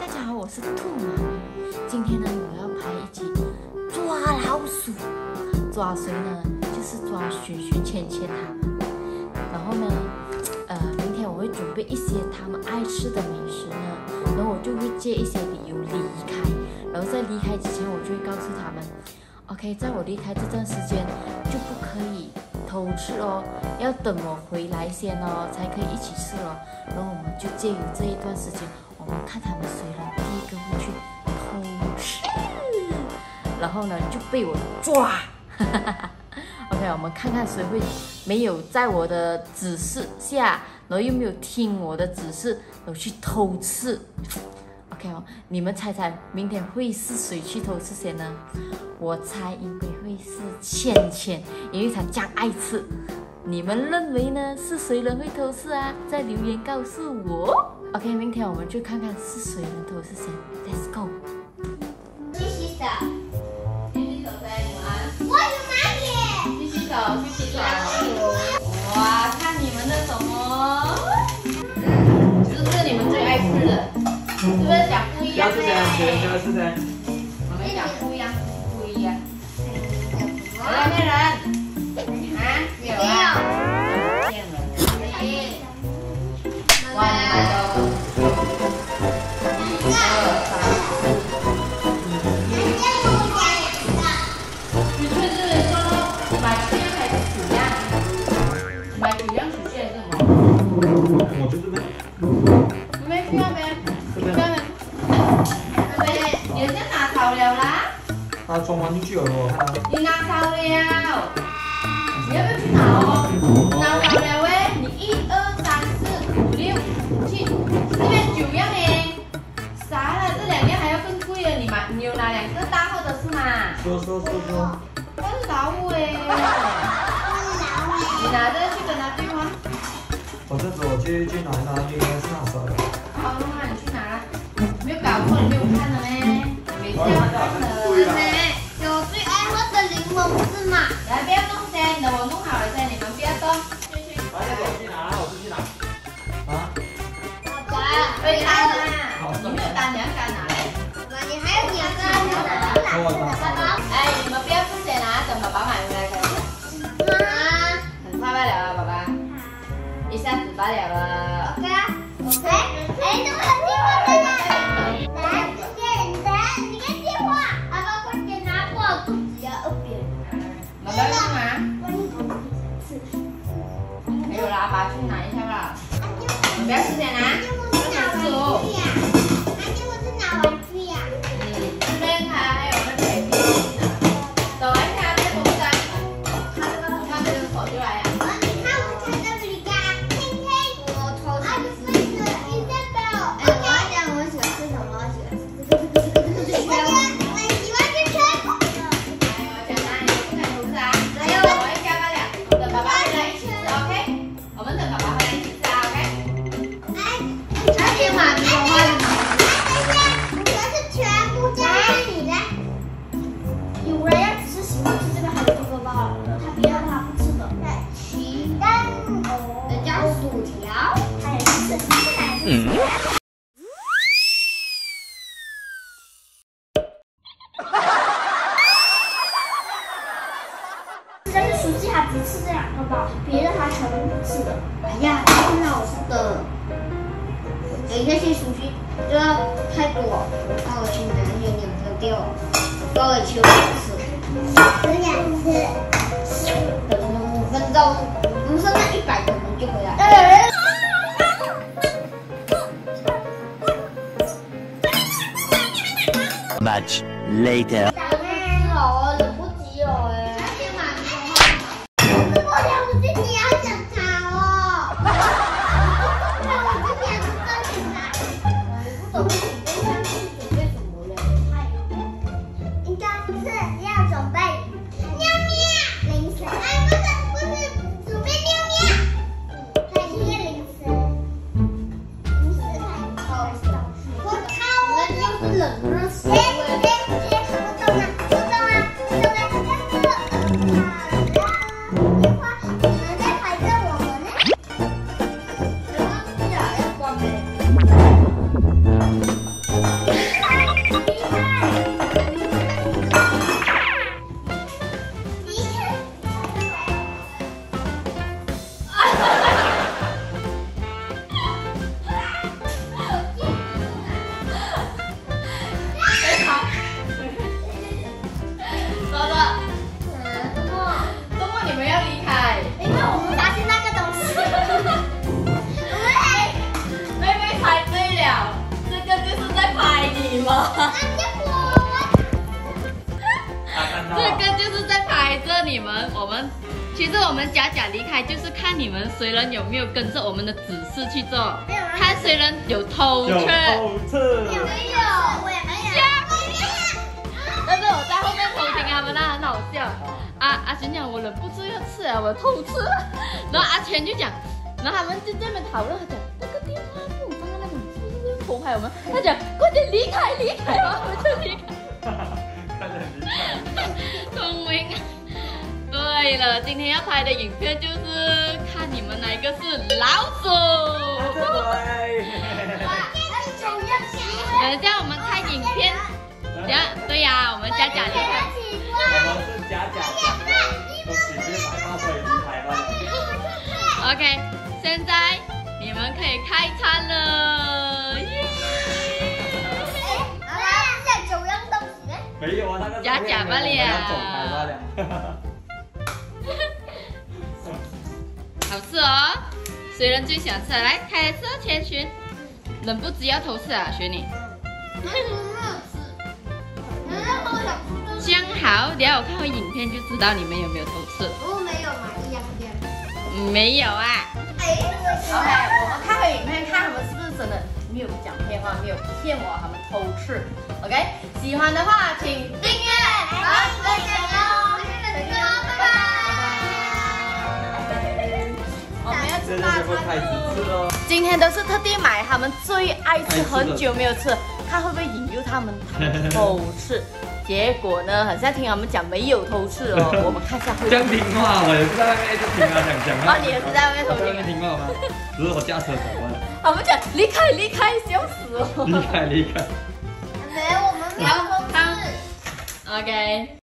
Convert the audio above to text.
大家好，我是兔妈咪。今天呢，我要拍一集抓老鼠。抓谁呢？就是抓寻寻芊芊他们。然后呢，呃，明天我会准备一些他们爱吃的美食呢。然后我就会借一些理由离开。然后在离开之前，我就会告诉他们，OK，在我离开这段时间就不可以偷吃哦，要等我回来先哦，才可以一起吃哦。然后我们就借由这一段时间。我们看他们谁人第一个会去偷吃，然后呢就被我抓。OK，我们看看谁会没有在我的指示下，然后又没有听我的指示，然后去偷吃。OK 哦，你们猜猜明天会是谁去偷吃先呢？我猜应该会是倩倩，因为她这样爱吃。你们认为呢？是谁人会偷吃啊？在留言告诉我。OK，明天我们去看看是谁人头是谁。Let's go。去洗手，去洗手噻，你们。我有拿铁。去洗手，去洗手。哇，看你们的什么？是不是你们最爱吃的？是不是讲不一样？加是谁？谁加是谁？你拿走了，你要不要去拿哦？拿走了？喂，你一二三四五六七，这边九样哎，啥了？这两样还要更贵了，你买你有拿两个大号的是吗？说说说说。那是老虎哎。你拿着去跟他对话。我这次我去去拿一拿，应该是拿啥的？好，那你去拿了。没有搞错，你没有看了？咩？没这样看的。妹，有最爱喝的柠檬是吗？来，不要动噻，等我弄好了噻，你们不要动。来，我去拿，我去拿。啊？爸爸，对单啊，你没有单，你要干哪嘞？爸爸，你还有两个要拿。给我拿。爸爸，哎，你们不要付钱啊，等爸爸买回来开始。妈。很快罢了啊，爸爸。一下子罢了了。等一下去，这个太多，那我去拿一点两个掉，高了吃。我想吃，等五分钟，我们剩下一百个人就回来。Much later. Okay. 其实我们假假离开就是看你们谁人有没有跟着我们的指示去做，看谁人有偷有吃。偷吃。没有，我也没有。但是我在后面偷听他们那很好笑。啊阿璇讲我忍不住要吃啊，我偷吃。然后阿全就讲，然后他们就在那边讨论，他讲那个电话不能放在那里，是不是偷拍我们？他讲快点离开离开，然后我们就离开。对了，今天要拍的。影片就是看你们哪一个是老鼠。对。等一下我们看影片，等一下对呀、我们假假离开。我们是假假讲的，我直接把大腿离开吧。OK，现在你们可以开餐了。耶没有啊，那个假假吧了谁人最喜欢吃？来，开车前群，忍不住要偷吃啊，学你。这样好，等一下我看回影片就知道你们有没有偷吃。我没有啊。OK，我们看回影片，看他们是不是真的没有讲骗话，没有骗我，他们偷吃。OK，喜欢的话请订阅，好，再见喽，会开始吃喽。今天都是特地买他们最爱吃，很久没有吃，看会不会引诱他们偷吃。结果呢，好像听他们讲没有偷吃哦，我们看一下会不会。这样听话，我也是在外面一直听他，讲讲啊。哦，你也是在外面偷我在外面听听话吗？只是我驾车走完了，他们讲离开离开，笑死哦。离开离开。好，好，OK。